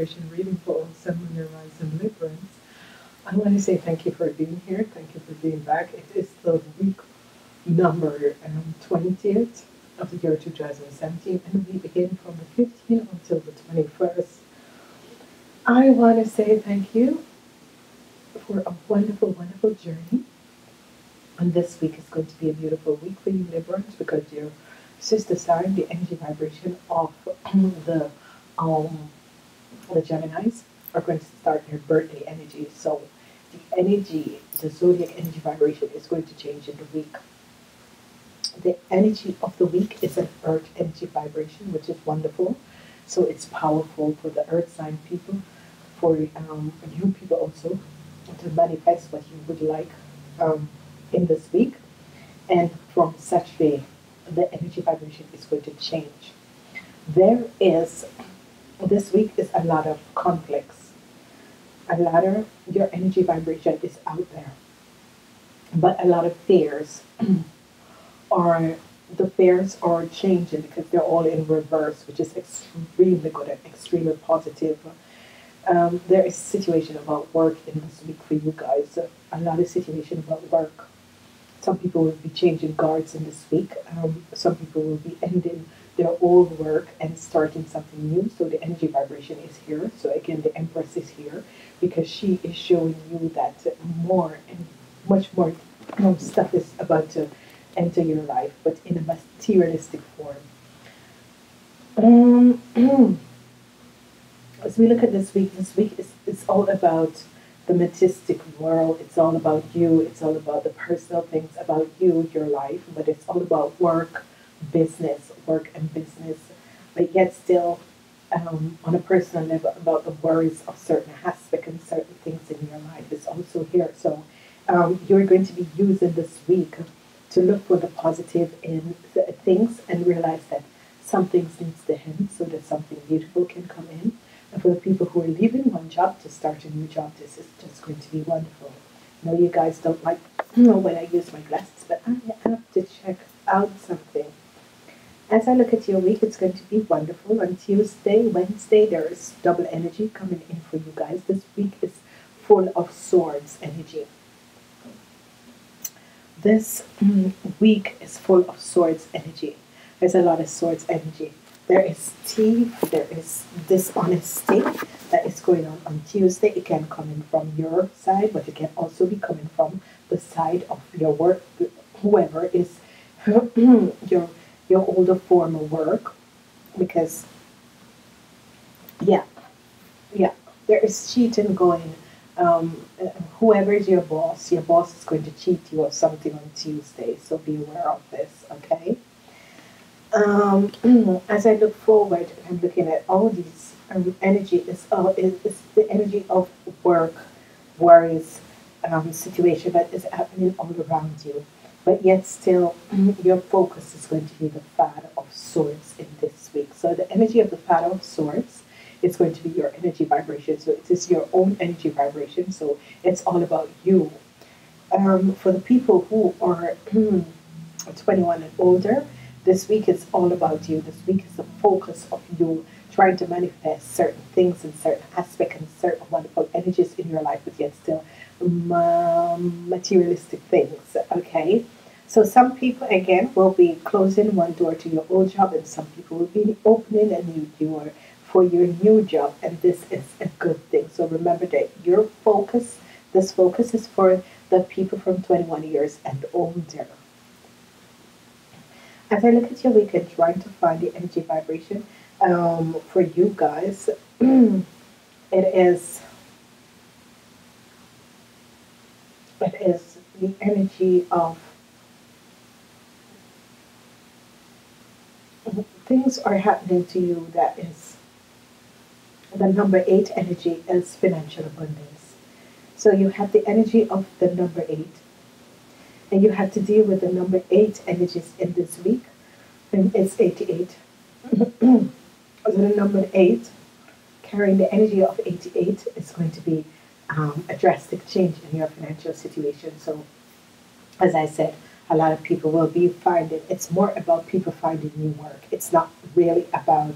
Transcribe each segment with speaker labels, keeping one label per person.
Speaker 1: Vibration Reading for Sun, Moon, Rise, and Librans. I want to say thank you for being here. Thank you for being back. It is the week number um, 20th of the year 2017, and we begin from the 15th until the 21st. I want to say thank you for a wonderful, wonderful journey. And this week is going to be a beautiful week for you, Librans, because your sister sign, the energy vibration of the um, the Geminis are going to start their birthday energy. So the energy, the zodiac energy vibration is going to change in the week. The energy of the week is an earth energy vibration, which is wonderful. So it's powerful for the earth sign people, for um, you people also, to manifest what you would like um, in this week. And from way, the energy vibration is going to change. There is, this week is a lot of conflicts. A lot of your energy vibration is out there. But a lot of fears are, the fears are changing because they're all in reverse, which is extremely good and extremely positive. Um, there is situation about work in this week for you guys. A lot of situation about work some people will be changing guards in this week. Um, some people will be ending their old work and starting something new. So the energy vibration is here. So again, the Empress is here because she is showing you that more and much more um, stuff is about to enter your life, but in a materialistic form. Um, as we look at this week, this week is it's all about the majestic world. It's all about you. It's all about the personal things about you, your life, but it's all about work, business, work and business. But yet still, um, on a personal level, about the worries of certain aspects and certain things in your life is also here. So um, you're going to be using this week to look for the positive in the things and realize that some things needs to end so that something beautiful can come in and for the people who are leaving one job to start a new job, this is just going to be wonderful. Know you guys don't like you know, when I use my glasses, but I have to check out something. As I look at your week, it's going to be wonderful. On Tuesday, Wednesday, there is double energy coming in for you guys. This week is full of swords energy. This mm, week is full of swords energy. There's a lot of swords energy. There is thief, there is dishonesty that is going on on Tuesday. It can come in from your side, but it can also be coming from the side of your work, whoever is your your older form of work, because yeah, yeah, there is cheating going. Um, whoever is your boss, your boss is going to cheat you of something on Tuesday, so be aware of this, okay? um, as I look forward, I'm looking at all these um, energy. Is is the energy of work, worries, um, situation that is happening all around you, but yet still your focus is going to be the Father of Swords in this week. So the energy of the Father of Swords is going to be your energy vibration. So it is your own energy vibration. So it's all about you. Um, for the people who are 21 and older, this week is all about you. This week is the focus of you trying to manifest certain things and certain aspects and certain wonderful energies in your life, but yet still materialistic things. Okay. So some people again will be closing one door to your old job, and some people will be opening a new door for your new job, and this is a good thing. So remember that your focus, this focus is for the people from 21 years and older. As I look at your weekend, trying to find the energy vibration um, for you guys, it is it is the energy of things are happening to you that is the number eight energy is financial abundance. So you have the energy of the number eight and you have to deal with the number eight energies in this week, and it's 88. so the number eight, carrying the energy of 88, is going to be um, a drastic change in your financial situation. So, as I said, a lot of people will be finding it's more about people finding new work. It's not really about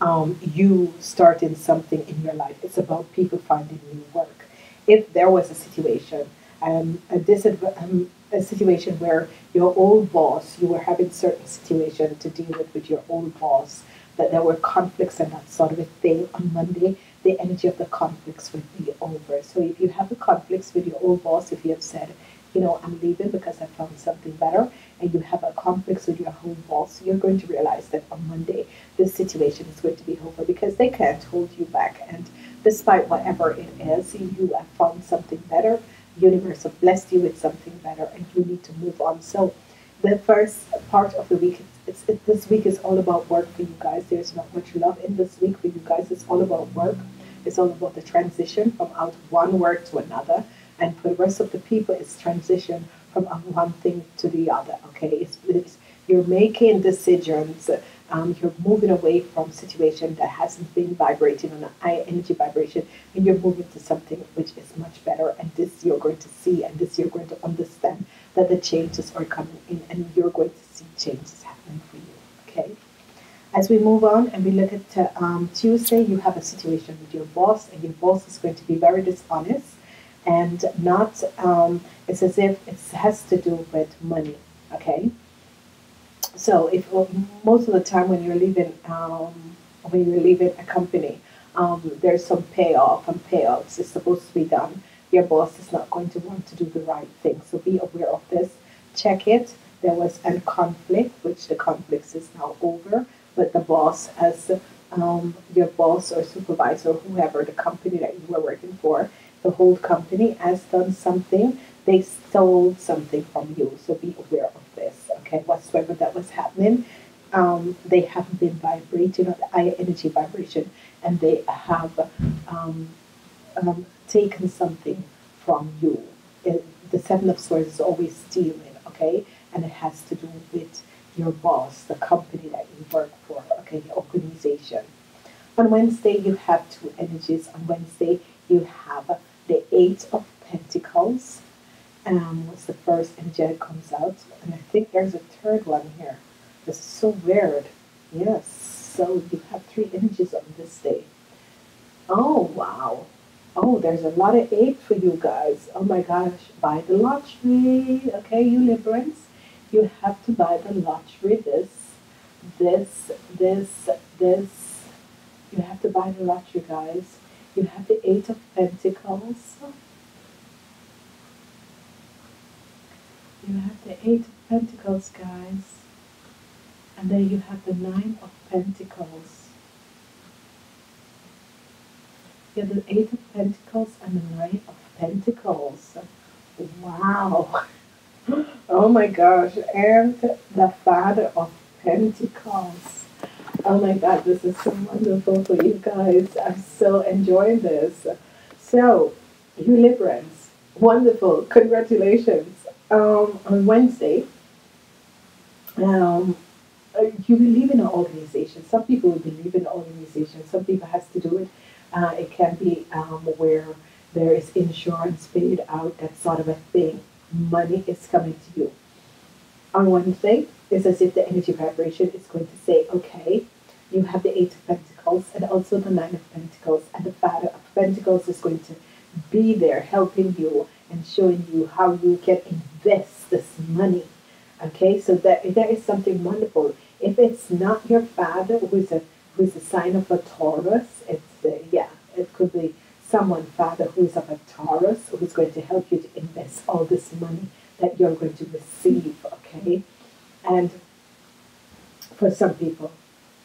Speaker 1: um, you starting something in your life. It's about people finding new work. If there was a situation, um, a, disadv- um, a situation where your old boss, you were having certain situation to deal with with your old boss, that there were conflicts and that sort of a thing on Monday, the energy of the conflicts would be over. So if you have a conflicts with your old boss, if you have said, you know, I'm leaving because I found something better, and you have a conflict with your old boss, you're going to realize that on Monday this situation is going to be over because they can't hold you back. And despite whatever it is, you have found something better. universe have blessed you with something better, and you need to move on. So the first part of the week it's, it, this week is all about work for you guys. There's not much love in this week for you guys. It's all about work. It's all about the transition from out one work to another. And for the rest of the people, it's transition from one thing to the other. Okay, it's, it's you're making decisions. Um, you're moving away from situation that hasn't been vibrating on an high energy vibration, and you're moving to something which is much better. And this you're going to see, and this you're going to understand that the changes are coming in, and you're going to see changes happening for you. Okay. As we move on and we look at um, Tuesday, you have a situation with your boss, and your boss is going to be very dishonest and not, um, it's as if it has to do with money, okay? So if most of the time when you're leaving, um, when you're leaving a company, um, there's some payoff and payouts is supposed to be done. Your boss is not going to want to do the right thing, so be aware of this. Check it. There was a conflict, which the conflict is now over but the boss as um, your boss or supervisor, or whoever the company that you were working for, the whole company has done something. They stole something from you, so be aware of this. Okay, whatsoever that was happening, um, they have been vibrating on the higher energy vibration, and they have um, um, taken something from you. It, the Seven of Swords is always stealing, okay, and it has to do with your boss, the company that you work for, okay, your organization. On Wednesday, you have two energies. On Wednesday, you have the Eight of Pentacles. Um, what's the first energy that comes out? And I think there's a third one here. This is so weird. Yes, so you have three energies on this day. Oh, wow. Oh, there's a lot of eight for you guys. Oh my gosh, buy the lottery. Okay, you Librans you have to buy the lottery this, this, this, this. You have to buy the lottery, guys. You have the Eight of Pentacles. You have the Eight of Pentacles, guys. And then you have the Nine of Pentacles. You have the Eight of Pentacles and the Nine of Pentacles. Wow. Oh my gosh, and the Father of Pentacles. Oh my God, this is so wonderful for you guys. I'm so enjoying this. So, you Librans, wonderful, congratulations. Um, on Wednesday, um, uh, you believe in an organization. Some people believe in an organization. Some people has to do it. Uh, it can be um, where there is insurance paid out, that sort of a thing money is coming to you. On Wednesday, it's as if the energy vibration is going to say, okay, you have the Eight of Pentacles and also the Nine of Pentacles, and the Father of Pentacles is going to be there helping you and showing you how you can invest this money. Okay, so that there is something wonderful. If it's not your father who is a who is a sign of a Taurus, it's uh, yeah, it could be someone, Father, who is of a Taurus, who is going to help you to invest all this money that you're going to receive, okay? And for some people,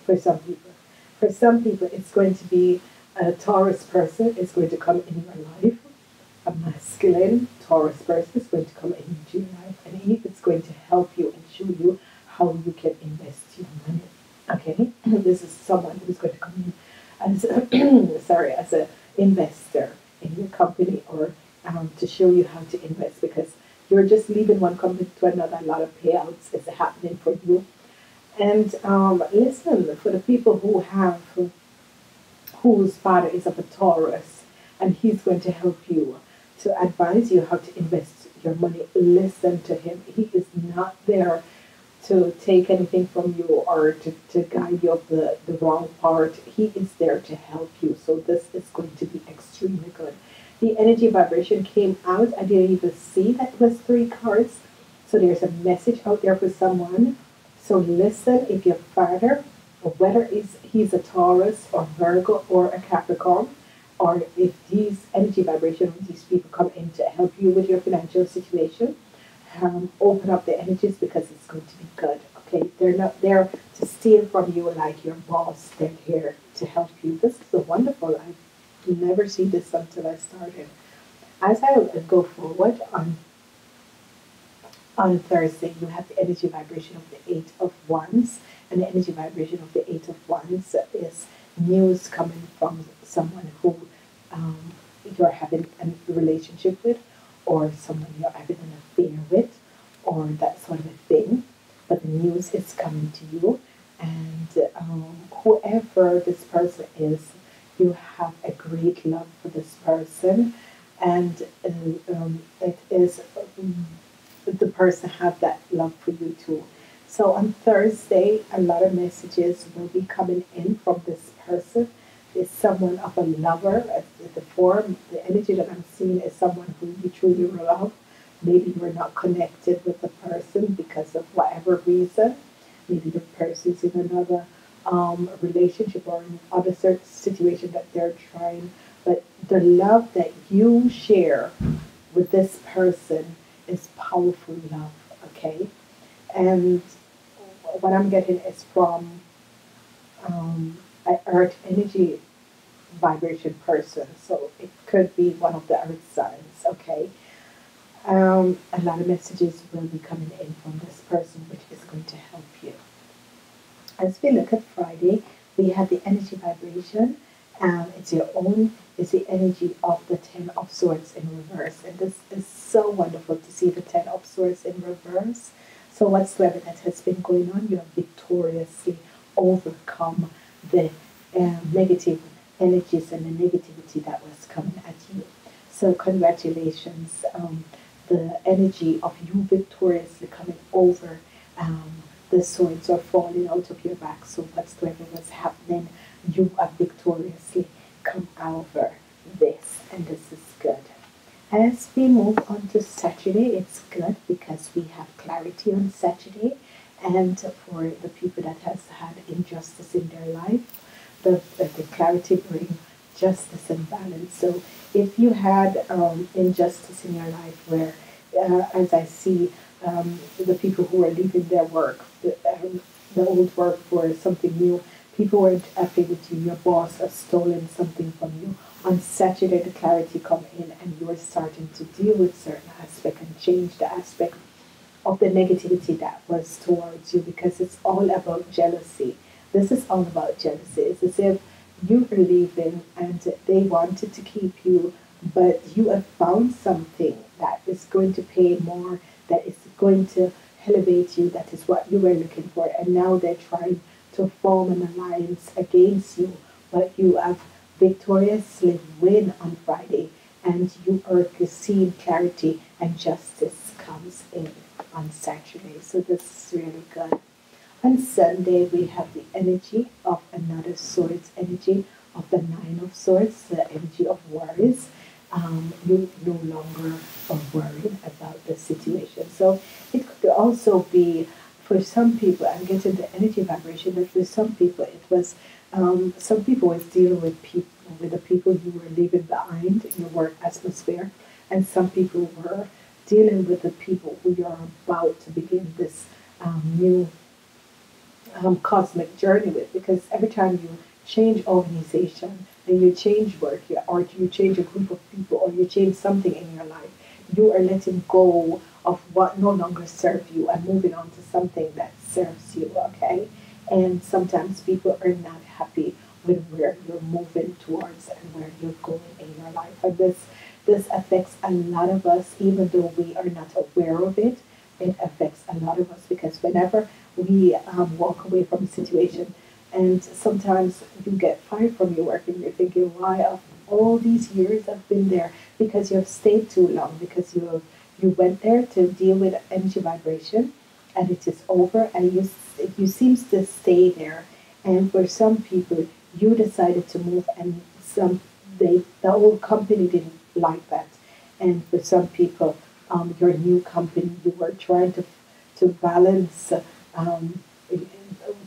Speaker 1: for some people, for some people, it's going to be a Taurus person is going to come in your life. A masculine Taurus person is going to come into your life, and he is going to help you and show you how you can invest your money. Okay, this is someone who's going to come in as a, sorry as a investor company or um, to show you how to invest because you're just leaving one company to another. A lot of payouts is happening for you. And um, listen, for the people who have, whose father is of a Taurus, and he's going to help you to advise you how to invest your money. Listen to him. He is not there to take anything from you or to, to guide you up the, the wrong part. He is there to help you. So this is going to be extremely good. The energy vibration came out. I didn't even see that it was three cards. So there's a message out there for someone. So listen if your father, whether it's, he's a Taurus or Virgo or a Capricorn, or if these energy vibration these people come in to help you with your financial situation, um, open up the energies because it's going to be good. Okay, they're not there to steal from you like your boss. They're here to help you. This is a wonderful. I've never see this until I started. As I go forward on on Thursday, you have the energy vibration of the Eight of Wands, and the energy vibration of the Eight of Wands is news coming from someone who um, you're having a relationship with, or someone you're having an affair with, or that sort of a thing. But the news is coming to you, and um, whoever this person is, you have a great love for this person, and uh, um, it is um, the person have that love for you too. So on Thursday, a lot of messages will be coming in from this person is someone of a lover. The form, the energy that I'm seeing is someone who you truly love. Maybe you're not connected with the person because of whatever reason. Maybe the person's in another um, relationship or in other situation that they're trying. But the love that you share with this person is powerful love, okay? And what I'm getting is from um, earth energy vibration person. So it could be one of the earth signs, okay? Um, a lot of messages will be coming in from this person, which is going to help you. As we look at Friday, we have the energy vibration. Um, it's your own, it's the energy of the Ten of Swords in reverse. And this is so wonderful to see the Ten of Swords in reverse. So whatsoever that has been going on, you have victoriously overcome the um, negative energies and the negativity that was coming at you. So congratulations. Um, the energy of you victoriously coming over um, the swords are falling out of your back. So whatsoever was happening, you have victoriously come over this, and this is good. As we move on to Saturday, it's good because we have clarity on Saturday and for the people that has had injustice in their life, the, the clarity bring justice and balance. So if you had um, injustice in your life where, uh, as I see, um, the people who are leaving their work, the, um, the old work for something new, people weren't happy with you, your boss has stolen something from you. On Saturday, the clarity come in and you're starting to deal with certain aspect and change the aspect of the negativity that was towards you because it's all about jealousy. This is all about jealousy. It's as if you were leaving and they wanted to keep you, but you have found something that is going to pay more, that is going to elevate you, that is what you were looking for, and now they're trying to form an alliance against you, but you have victoriously win on Friday, and you are seeing clarity and justice comes in on Saturday. So this is really good. On Sunday, we have the energy of another swords energy of the Nine of Swords, the energy of worries. Um, you no longer worried about the situation. So it could also be for some people, I'm getting the energy vibration that for some people it was um, some people was dealing with people with the people you were leaving behind in your work atmosphere, and some people were dealing with the people who you're about to begin this um, new um, cosmic journey with. Because every time you change organization you change work, or you change a group of people, or you change something in your life, you are letting go of what no longer serves you and moving on to something that serves you. Okay, and sometimes people are not happy with where you're moving towards and where you're going in your life. And this this affects a lot of us, even though we are not aware of it. It affects a lot of us because whenever we um, walk away from a situation, and sometimes you get fired from your work, and you're thinking, why of all these years I've been there? Because you have stayed too long, because you have, you went there to deal with energy vibration,
Speaker 2: and it is over and you you seems to stay there and for some people you decided to move and some they the old company didn't like that and for some people um, your new company you were trying to to balance um,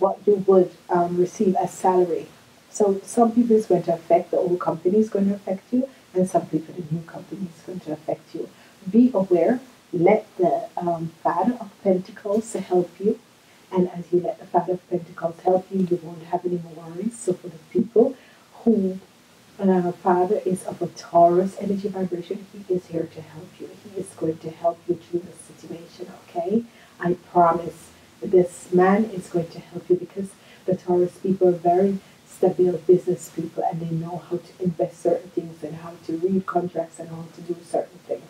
Speaker 2: what you would um, receive as salary so some people it's going to affect the old company is going to affect you and some people the new company is going to affect you be aware let the um, Father of Pentacles help you. And as you let the Father of Pentacles help you, you won't have any more worries. So for the people who uh, Father is of a Taurus energy vibration, he is here to help you. He is going to help you through the situation, okay? I promise this man is going to help you because the Taurus people are very stable business people and they know how to invest certain things and how to read contracts and how to do certain things.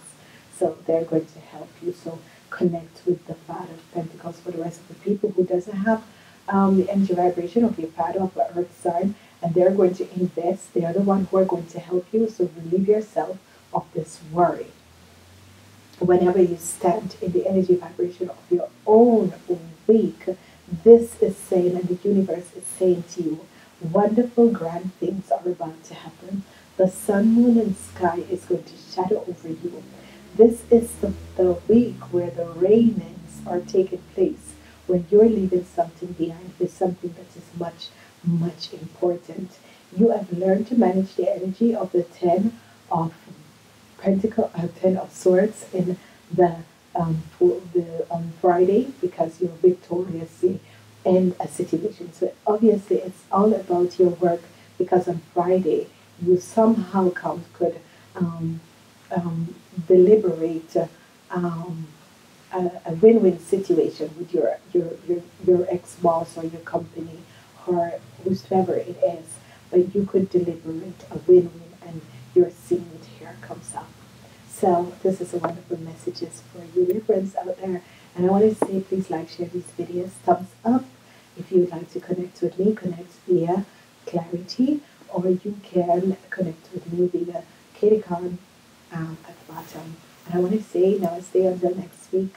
Speaker 2: So they're going to help you. So connect with the Father of Pentacles for the rest of the people who doesn't have um, the energy vibration of your Father of the Earth sign, and they're going to invest. They are the one who are going to help you. So relieve yourself of this worry. Whenever you stand in the energy vibration of your own week, this is saying, and the universe is saying to you, wonderful, grand things are about to happen. The sun, moon, and sky is going to shadow over you this is the, the week where the rainings are taking place, when you're leaving something behind for something that is much, much important. You have learned to manage the energy of the Ten of Pentacle, uh, Ten of Swords in the um, for the on Friday because you're victoriously in a situation. So obviously, it's all about your work because on Friday you somehow come, could um, um, deliberate um, a, a, win-win situation with your your your, your ex-boss or your company or whoever it is, but you could deliberate a win-win, and you're seeing it here comes up. So this is a wonderful messages for you, friends out there. And I want to say, please like, share these videos, thumbs up. If you would like to connect with me, connect via Clarity, or you can connect with me via Kathye Kaan um, at the bottom. And I want to say namaste until next week.